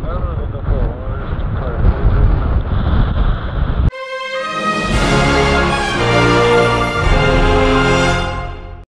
Uh -huh.